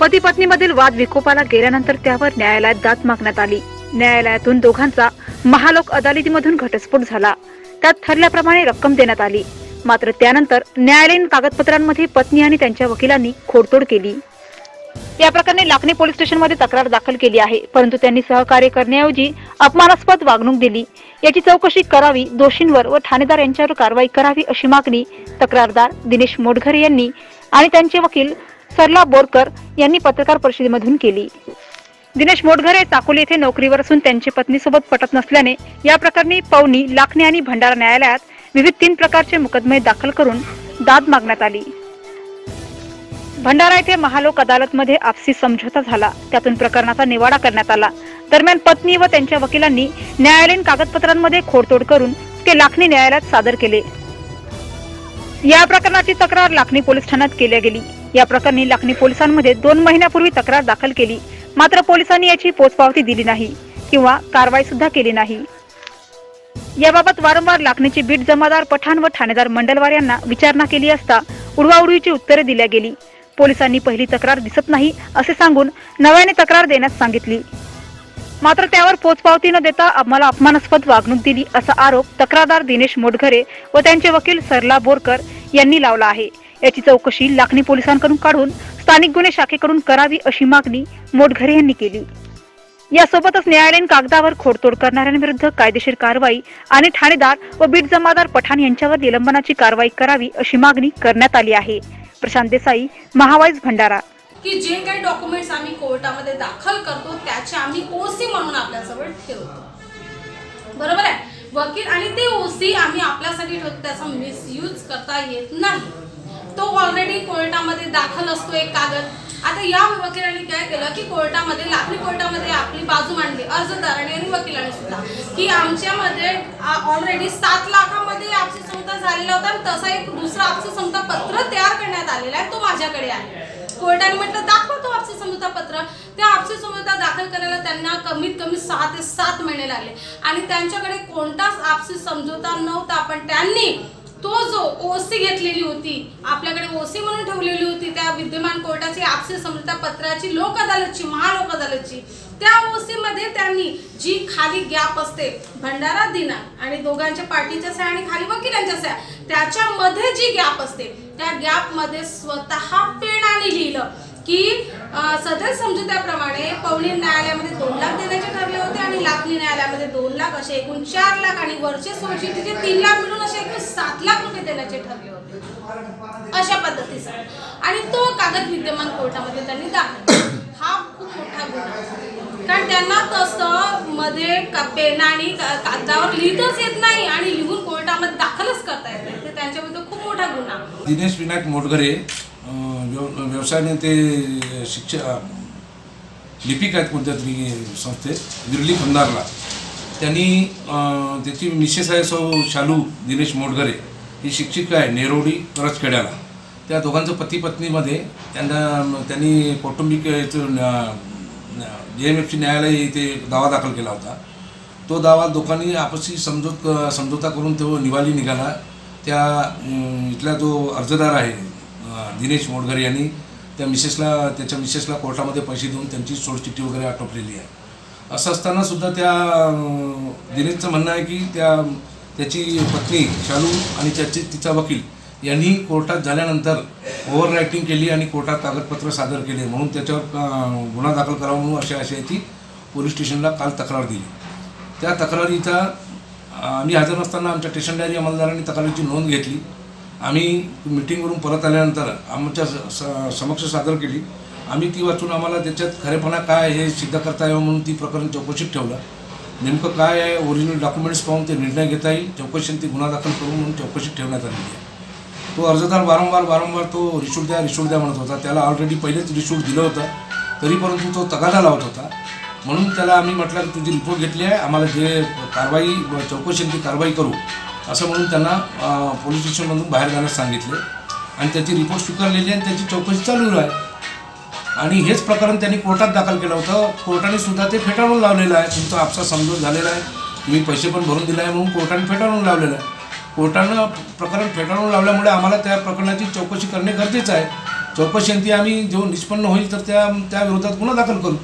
पती पत्नीमधील वाद विकोपाला गेल्यानंतर त्यावर न्यायालयात दाद मागण्यात आली. न्यायालयातून दोघांचा महालोक अदालतीमधून घटस्फोट झाला. त्यात ठरल्याप्रमाणे रक्कम देण्यात आली. मात्र त्यानंतर न्यायालयीन कागदपत्रांमध्ये पत्नी आणि त्यांच्या वकिलांनी खोडतोड केली. या प्रकरणी लाखनी पोलीस स्टेशनमध्ये तक्रार दाखल केली आहे परंतु त्यांनी सहकार्य करण्याऐवजी अपमानास्पद वागणूक दिली. याची चौकशी करावी दोषींवर व ठाणेदार यांच्यावर कारवाई करावी अशी मागणी तक्रारदार दिनेश मोडघरे यांनी आणि त्यांचे वकील सरला बोरकर यांनी पत्रकार परिषदेमधून केली. दिनेश मोटघरे चाकोली येथे नोकरीवर असून त्यांची पत्नीसोबत पटत नसल्याने या प्रकरणी पवनी लाखणे आणि भंडारा न्यायालयात विविध तीन प्रकारचे मुकदमे दाखल करून दाद मागण्यात आली. भंडारा येथे महालोक अदालतमध्ये आपसी समझोता झाला. त्यातून प्रकरणाचा निवाडा करण्यात आला. दरम्यान पत्नी व त्यांच्या वकिलांनी न्यायालयीन कागदपत्रांमध्ये खोडतोड करून ते लाखणी न्यायालयात सादर केले. या प्रकरणाची तक्रार लाखणी पोलीस ठाण्यात केली गेली. या प्रकरणी लाखनी पोलिसांमध्ये दोन महिन्यापूर्वी तक्रार दाखल केली. मात्र पोलिसांनी याची पोचपावती दिली नाही किंवा कारवाई सुद्धा केली नाही. याबाबत वारंवार लाखणीची बीट जमादार पठाण व ठाणेदार मंडलवार यांना विचारणा केली असता उडवाउडवीची उत्तरे दिल्या गेली. पोलिसांनी पहिली तक्रार दिसत नाही असे सांगून नव्याने तक्रार देण्यास सांगितली. मात्र त्यावर पोचपावती न देता आम्हाला अपमानास्पद वागणूक दिली असा आरोप तक्रारदार दिनेश मोटघरे व त्यांचे वकील सरला बोरकर यांनी लावला आहे. याची चौकशी लाखणी पोलिसांकडून काढून स्थानिक गुन्हे शाखेकडून करावी अशी मागणी मोटघरे यांनी केली. यासोबतच न्यायालयीन कागदावर खोडतोड करणाऱ्यांविरुद्ध कायदेशीर कारवाई आणि ठाणेदार व बीट जमादार पठाण यांच्यावर निलंबनाची कारवाई करावी अशी मागणी करण्यात आली आहे. प्रशांत देसाई महावाईज भंडारा. की जे काही डॉक्युमेंट्स आम्ही कोर्टामध्ये दाखल करतो त्याचे आम्ही ओसी म्हणून आपल्याजवळ ठेवतो. बरोबर आहे? वकील आणि ते ओसी आम्ही आपल्यासाठी ठेवतो त्याचा मिसयूज करता येत नाही. तो ऑलरेडी कोर्टामध्ये दाखल असतो एक कागद. आता या वकिलांनी काय केलं की कोर्टामध्ये लाखनी कोर्टामध्ये आपली बाजू मांडली अर्जदाराने आणि वकिलांनी सुद्धा. की आमच्यामध्ये ऑलरेडी सात लाखामध्ये आपसी समता झालेला होता आणि तसा एक दुसरा आपसी समता पत्र तयार करण्यात आलेला आहे तो माझ्याकडे आहे. कोर्टाने म्हटलं दाखवा तो आपसी समजुता पत्र. त्या आपसी समजुता दाखल करायला त्यांना कमीत कमी सहा ते सात महिने लागले. आणि त्यांच्याकडे कोणताच आपसी समझोता नव्हता पण त्यांनी तो जो ओसी घेतलेली होती आपल्याकडे ओसी म्हणून ठेवलेली होती त्या विद्यमान कोर्टाची आपसी समजुता पत्राची लोक अदालतची महालोक अदालतची त्या ओसी मध्ये त्यांनी जी खाली गॅप असते भंडारा दिनांक आणि दोघांच्या पार्टीच्या सह्या आणि खाली वकिलांच्या सह्या त्याच्यामध्ये जी गॅप असते त्या गॅपमध्ये स्वतः पेणाने लिहिलं. की सदर समजुत्याप्रमाणे पवनी न्यायालयामध्ये दोन लाख देण्याचे ठरले होते आणि लाखनी न्यायालयामध्ये दोन लाख असे एकूण चार लाख आणि वरचे तिथे तीन लाख मिळून असे एकूण सात लाख रुपये देण्याचे ठरले होते. अशा पद्धतीचा. आणि तो कागद विद्यमान कोर्टामध्ये त्यांनी दाखल हा खूप मोठा गुन्हा. कारण त्यांना तसं मध्ये पेनाने कागदावर लिहितच येत नाही आणि लिहून कोर्टामध्ये दाखलच करता येत नाही. ते खूप मोठा गुन्हा. दिनेश विनायक मोटघरे व्यवसायाने ते शिक्ष लिपिक आहेत कोणत्या तरी संस्थेत विरली खंदारला त्यांनी त्याची मिसेस आहे सौ शालू दिनेश मोडगरे ही शिक्षिका आहे नेरोडी करजखेड्याला त्या दोघांचं पती पत्नीमध्ये त्यांना त्यांनी कौटुंबिक याचं जे एम एफची न्यायालय इथे दावा दाखल केला होता तो दावा दोघांनी आपसी समजोत समझोता करून तो निवाली निघाला त्या इथला जो अर्जदार आहे दिनेश मोटघर यांनी त्या मिसेसला त्याच्या मिसेसला कोर्टामध्ये पैसे देऊन त्यांची सोडचिठ्ठी वगैरे आटोपलेली आहे. असं असताना सुद्धा त्या दिनेशचं म्हणणं आहे की त्या त्याची पत्नी शालू आणि त्याची तिचा वकील यांनी कोर्टात झाल्यानंतर ओव्हर रायटिंग केली आणि कोर्टात कागदपत्र सादर केले म्हणून त्याच्यावर गुन्हा दाखल करावा म्हणून अशा ती पोलीस स्टेशनला काल तक्रार दिली. त्या तक्रारीचा आम्ही हजर नसताना आमच्या स्टेशन डायरी अंमलदारांनी तक्रारीची नोंद घेतली. आम्ही मिटिंगवरून परत आल्यानंतर आमच्या समक्ष सादर केली. आम्ही ती वाचून आम्हाला त्याच्यात खरेपणा काय हे सिद्ध करता यावं म्हणून ती प्रकरण चौकशीत ठेवलं. नेमकं काय आहे ओरिजिनल डॉक्युमेंट्स पाहून ते निर्णय घेता येईल चौकशी ती गुन्हा दाखल करून म्हणून चौकशीत ठेवण्यात आलेली आहे. तो अर्जदार वारंवार वारंवार तो रिशूट द्या रिशूट द्या म्हणत होता. त्याला ऑलरेडी पहिलेच रिशूट दिलं होतं तरी परंतु तो तगादा लावत होता. म्हणून त्याला आम्ही म्हटलं की तुझी रिपोर्ट घेतली आहे आम्हाला जे कारवाई चौकशी ती कारवाई करू. असं म्हणून त्यांना पोलीस स्टेशनमधून बाहेर जाण्यास सांगितले. आणि त्याची रिपोर्ट स्वीकारलेली आणि त्याची चौकशी चालू आहे आणि हेच प्रकरण त्यांनी कोर्टात दाखल केलं होतं. कोर्टाने सुद्धा ते फेटाळून लावलेलं आहे. तुमचा आपसा समजूत झालेला आहे. तुम्ही पैसे पण भरून दिले आहे म्हणून कोर्टाने फेटाळून लावलेलं आहे. कोर्टानं प्रकरण फेटाळून लावल्यामुळे आम्हाला त्या प्रकरणाची चौकशी करणे गरजेचं आहे. चौकशी ती आम्ही जो निष्पन्न होईल तर त्या त्याविरोधात गुन्हा दाखल करू.